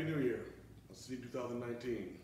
Happy New Year. I'll see you in 2019.